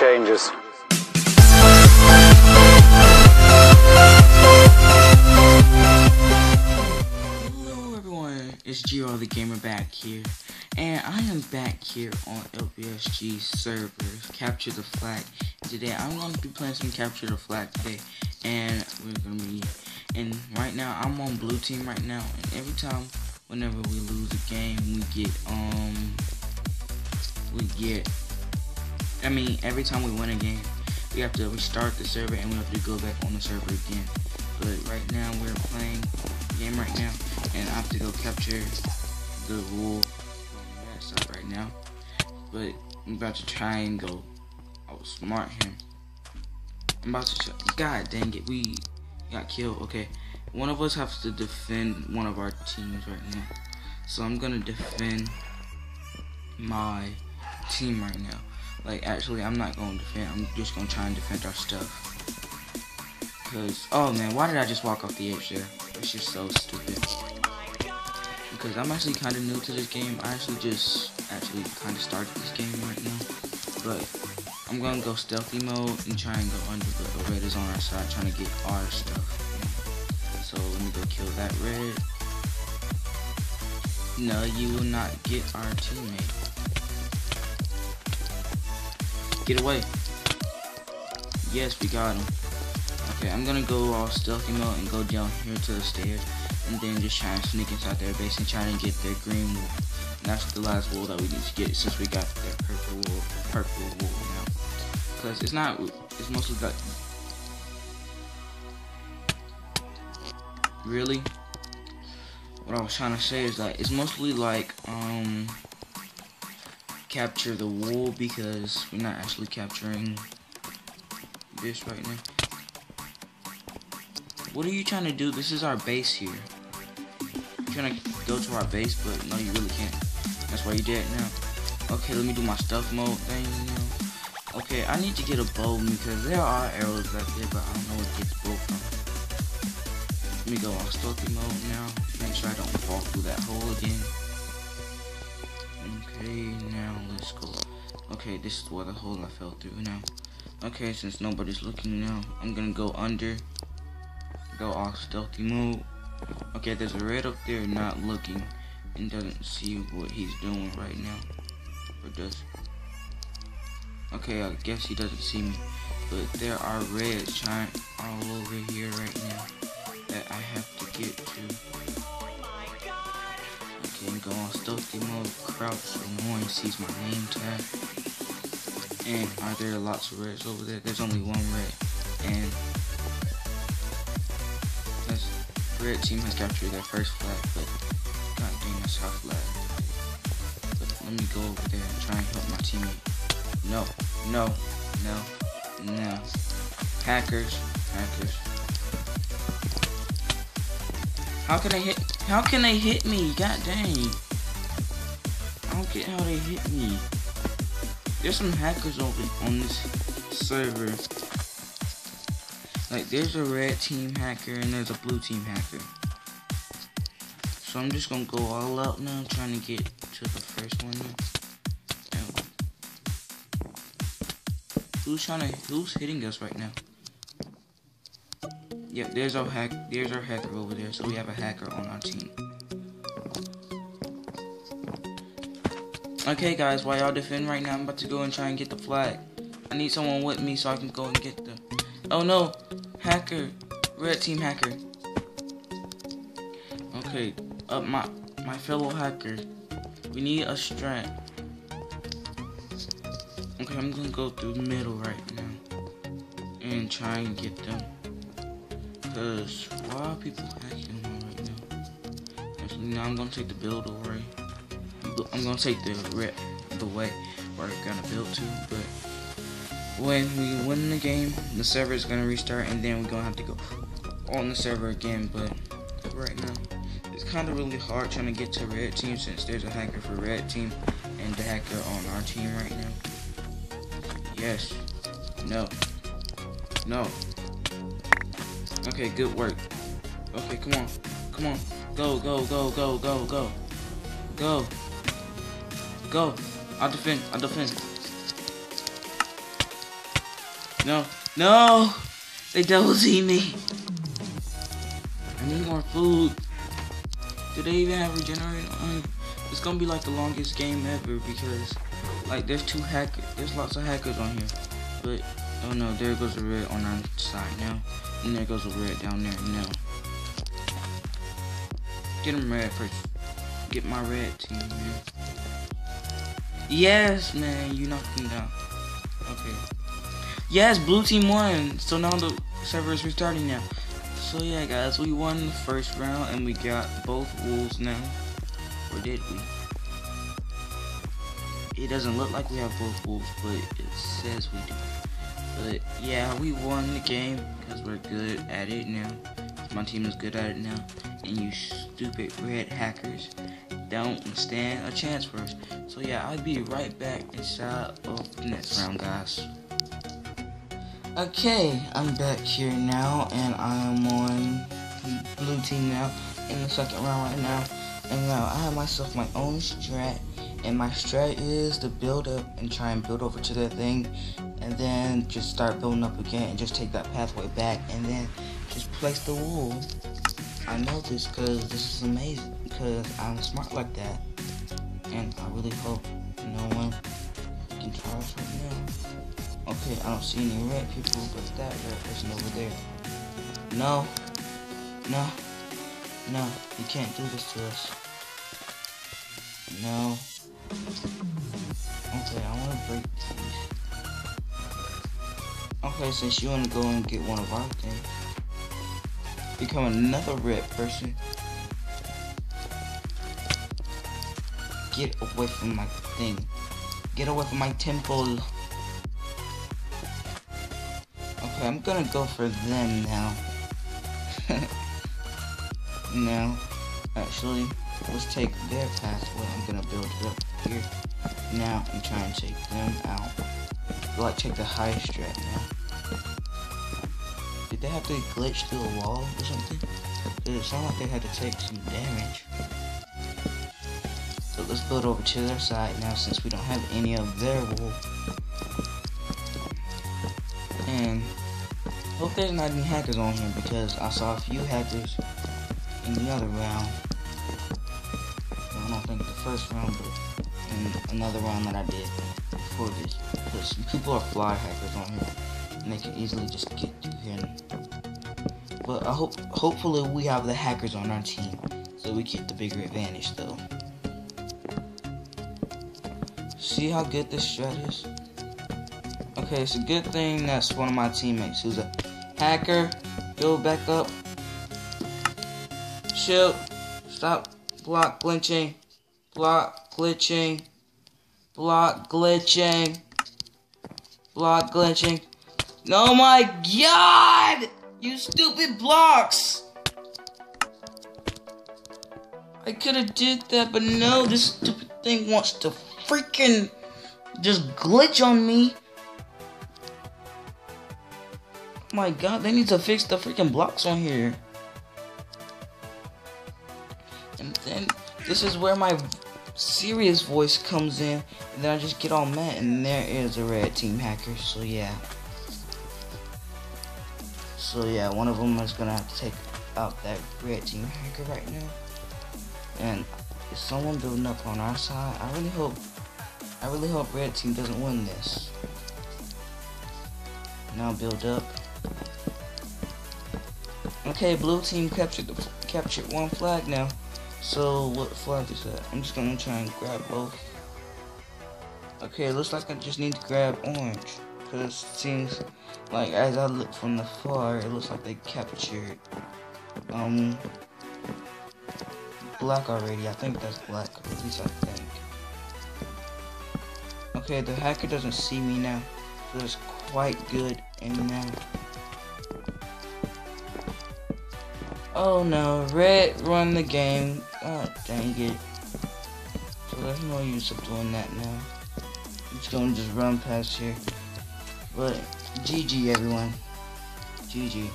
changes. Hello everyone, it's Gro the Gamer back here, and I am back here on LBSG servers, Capture the Flag. Today I'm going to be playing some Capture the Flag today, and we're going to be, and right now I'm on blue team right now, and every time, whenever we lose a game, we get, um, we get, I mean, every time we win a game, we have to restart the server and we have to go back on the server again. But right now we're playing game right now, and I have to go capture the wool from that side right now. But I'm about to try and go outsmart him. I'm about to. God dang it, we got killed. Okay, one of us has to defend one of our teams right now. So I'm gonna defend my team right now. Like, actually, I'm not gonna defend. I'm just gonna try and defend our stuff. Because, oh man, why did I just walk off the edge there? It's just so stupid. Because I'm actually kind of new to this game. I actually just actually kind of started this game right now. But I'm going to go stealthy mode and try and go under. But the red is on our side trying to get our stuff. So let me go kill that red. No, you will not get our teammate. Get away. Yes, we got him. Okay, I'm gonna go all stealthy mode and go down here to the stairs and then just try and sneak inside their base and try and get their green wool. And that's the last wool that we need to get since we got their purple wool, purple wool now. Cause it's not, it's mostly like, really? What I was trying to say is that it's mostly like, um, capture the wool because we're not actually capturing this right now. What are you trying to do? This is our base here. You're trying to go to our base, but no, you really can't. That's why you did it now. Okay, let me do my stuff mode thing, know. Okay, I need to get a bow because there are arrows back there, but I don't know where to get the bow from. Let me go on stealthy mode now. Make sure I don't fall through that hole again. Okay, Okay, this is where the hole I fell through now. Okay, since nobody's looking now, I'm gonna go under go off stealthy mode. Okay, there's a red up there not looking and doesn't see what he's doing right now. Or does Okay, I guess he doesn't see me. But there are reds trying all over here right now that I have to get to. Okay, go on stealthy mode, crouch so no one sees my name tag. And are there lots of reds over there? There's only one red. And red team has captured their first flag, but god dang, that's our flag. But let me go over there and try and help my teammate. No, no, no, no. Hackers, hackers. How can they hit? How can they hit me? God dang. I don't get how they hit me. There's some hackers over on this server. Like, there's a red team hacker and there's a blue team hacker. So I'm just gonna go all out now, trying to get to the first one. Who's trying to? Who's hitting us right now? There's our hack. There's our hacker over there. So we have a hacker on our team. Okay, guys, while y'all defend right now, I'm about to go and try and get the flag. I need someone with me so I can go and get the. Oh no, Hacker. Red team hacker. Okay, uh, my my fellow hacker. We need a strat. Okay, I'm gonna go through middle right now. And try and get them. Cause why are people hacking right now? Actually, now I'm gonna take the build away. I'm gonna take the red the way where I'm gonna build to, but when we win the game, the server is gonna restart, and then we're gonna have to go on the server again. But right now, it's kind of really hard trying to get to red team since there's a hacker for red team and the hacker on our team right now. Yes. No. No. Okay, good work. Okay, come on. Come on. Go, go, go, go, go, go. Go. Go. I'll defend. I'll defend. No, no! They double team me. I need more food. Do they even have regenerate on? It's gonna be like the longest game ever because like there's two hackers, there's lots of hackers on here. But oh no, there goes the red on our side now. And there goes the red down there now. Get him red first. Get my red team, man. Yes, man, you knocked him down. Okay. Yes, blue team won. So now the server is restarting now. So yeah, guys, we won the first round and we got both wolves now. Or did we? It doesn't look like we have both wolves, but it says we do. But yeah, we won the game because we're good at it now. My team is good at it now. And you stupid red hackers don't stand a chance for us. So yeah, I'll be right back inside of the next round, guys. Okay, I'm back here now, and I am on the blue team now in the second round right now. And now I have myself my own strat, and my strat is to build up and try and build over to that thing, and then just start building up again and just take that pathway back, and then just place the wool. I know this because this is amazing because I'm smart like that. And I really hope no one can try us right now. Okay, I don't see any red people, but that red person over there. No. No. No, you can't do this to us. No. Okay, I want to break. Okay, since you want to go and get one of our things. Become another red person. Get away from my thing. Get away from my temple. Okay, I'm gonna go for them now. now, actually, let's take their pathway. I'm gonna build it up here. Now, I'm trying to take them out. Like, take the high strat now. Did they have to glitch through a wall or something? Did it sound like they had to take some damage? So let's build over to their side now since we don't have any of their wool. And hope there's not any hackers on here because I saw a few hackers in the other round. I don't think the first round, but in another round that I did before this. Because people are fly hackers on here. And they can easily just get through here. But I hope hopefully we have the hackers on our team. So we get the bigger advantage though. See how good this strat is? Okay, it's a good thing that's one of my teammates who's a hacker. Build back up. Shield. Stop. Block glitching. Block glitching. Block glitching. Block glitching. Oh my god! You stupid blocks! I could have did that, but no, this stupid thing wants to freaking just glitch on me. My god, they need to fix the freaking blocks on here. And then this is where my serious voice comes in, and then I just get all mad, and there is a red team hacker, so yeah. So yeah, one of them is gonna have to take out that red team hacker right now. And is someone building up on our side? I really hope I really hope red team doesn't win this. Now build up. Okay, blue team captured the captured one flag now. So what flag is that? I'm just gonna try and grab both. Okay, looks like I just need to grab orange. Cause it seems like as I look from the far, it looks like they captured um black already. I think that's black, at least I think. Okay, the hacker doesn't see me now. So it's quite good and now. Oh no, red run the game. God dang it. So there's no use of doing that now. Just gonna just run past here. But GG everyone. GG.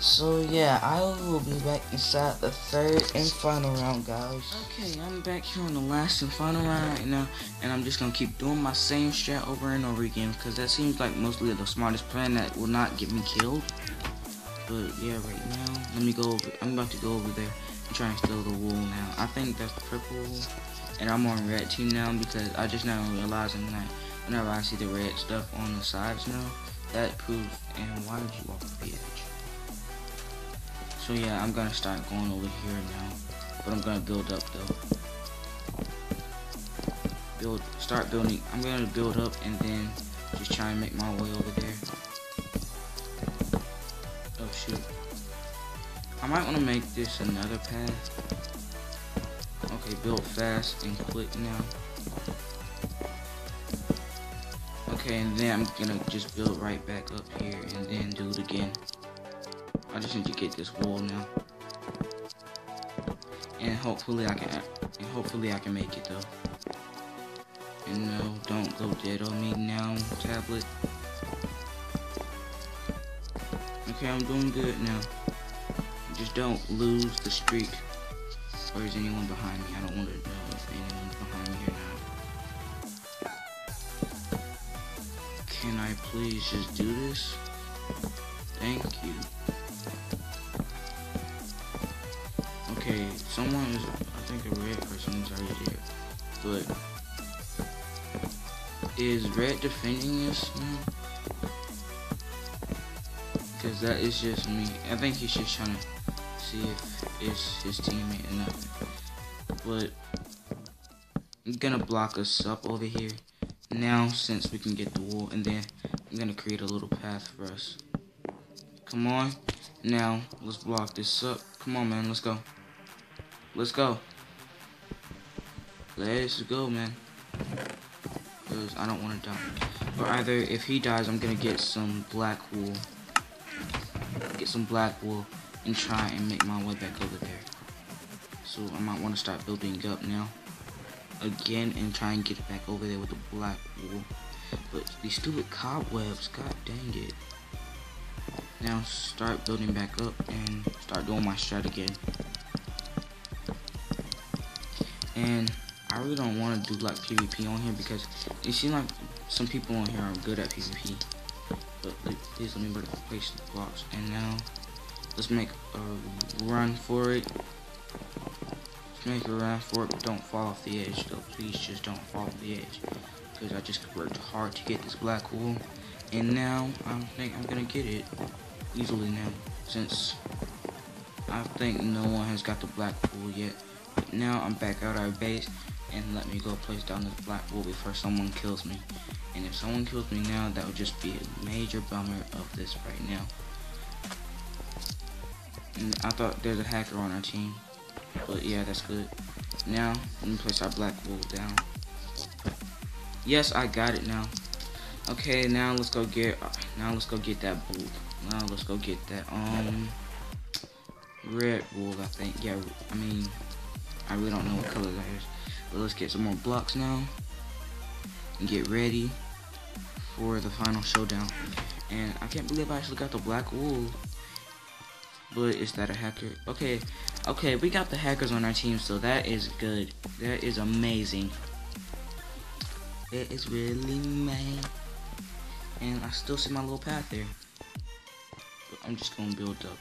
So yeah, I will be back inside the third and final round, guys. Okay, I'm back here on the last and final round right now, and I'm just gonna keep doing my same strat over and over again, because that seems like mostly the smartest plan that will not get me killed. But yeah, right now, let me go over, I'm about to go over there and try and steal the wool now. I think that's purple and I'm on red team now because I just now realizing that whenever I see the red stuff on the sides now, that proves, and why did you walk the edge? So yeah, I'm gonna start going over here now. But I'm gonna build up though. Build, start building. I'm gonna build up and then just try and make my way over there. Oh shoot. I might want to make this another path. Okay, build fast and quick now. Okay, and then I'm gonna just build right back up here and then do it again. I just need to get this wall now. And hopefully I can and hopefully I can make it though. And no, don't go dead on me now, tablet. Okay, I'm doing good now. Just don't lose the streak. Or is anyone behind me? I don't want to know if anyone's I please just do this? Thank you. Okay, someone is, I think a red person is already there. But, is red defending this now? Because that is just me. I think he's just trying to see if it's his teammate or nothing. But, I'm gonna block us up over here now since we can get the wool. And then, I'm gonna create a little path for us. Come on. Now, let's block this up. Come on, man. Let's go. Let's go. Let's go, man. Because I don't want to die. Or either, if he dies, I'm to get some black wool. Get some black wool and try and make my way back over there. So I might want to start building up now. Again and try and get it back over there with the black wool. But these stupid cobwebs, god dang it. Now start building back up and start doing my strat again. And I really don't want to do like PvP on here because it seems like some people on here are good at PvP. But please let me place the blocks. And now let's make a run for it. Make a run for it, but don't fall off the edge though. Please just don't fall off the edge. Because I just worked hard to get this black wool. And now I think I'm gonna get it easily now. Since I think no one has got the black wool yet. But Now I'm back out our base and let me go place down this black wool before someone kills me. And if someone kills me now, that would just be a major bummer of this right now. And I thought there's a hacker on our team. But yeah, that's good. Now, let me place our black wool down. Yes, I got it now. Okay, now let's go get, now let's go get that wool. Now let's go get that, um, red wool, I think. Yeah, I mean, I really don't know what color that is. But let's get some more blocks now. And get ready for the final showdown. And I can't believe I actually got the black wool. But is that a hacker? Okay, okay, we got the hackers on our team, so that is good. That is amazing. It is really amazing. And I still see my little path there. But I'm just gonna build up.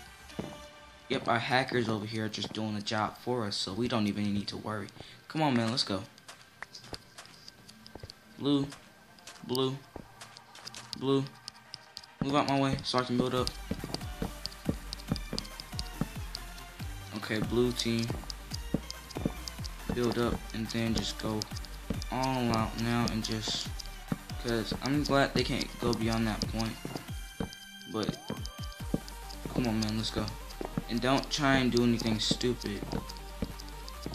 Yep, our hackers over here are just doing the job for us, so we don't even need to worry. Come on, man, let's go. Blue, blue, blue. Move out my way so I can build up. Okay, blue team. Build up and then just go all out now and just because I'm glad they can't go beyond that point. But come on, man, let's go. And don't try and do anything stupid.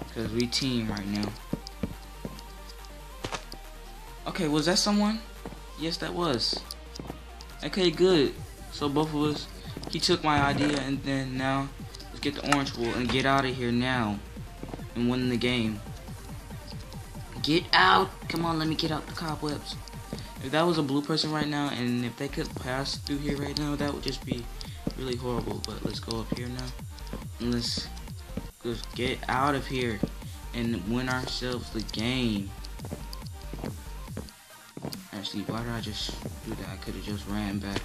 Because we team right now. Okay, was that someone? Yes, that was. Okay, good. So both of us, he took my idea and then now, get the orange wool and get out of here now. And win the game. Get out! Come on, let me get out the cobwebs. If that was a blue person right now, and if they could pass through here right now, that would just be really horrible. But let's go up here now. And let's just get out of here and win ourselves the game. Actually, why did I just do that? I could have just ran back.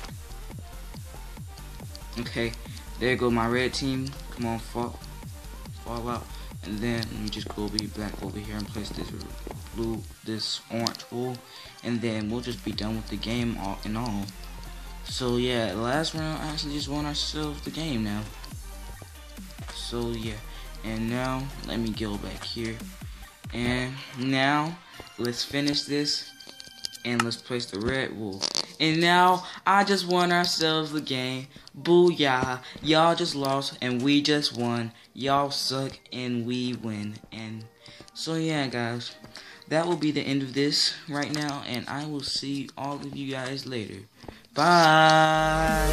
Okay, there go my red team. Come on, fall, fall out. And then let me just go be black over here and place this blue, this orange wool. And then we'll just be done with the game all in all. So yeah, last round I actually just won ourselves the game now. So yeah, and now let me go back here. And now let's finish this and let's place the red wool. And now I just won ourselves the game. Booyah. Y'all just lost and we just won. Y'all suck and we win. And so yeah guys. That will be the end of this right now. And I will see all of you guys later. Bye.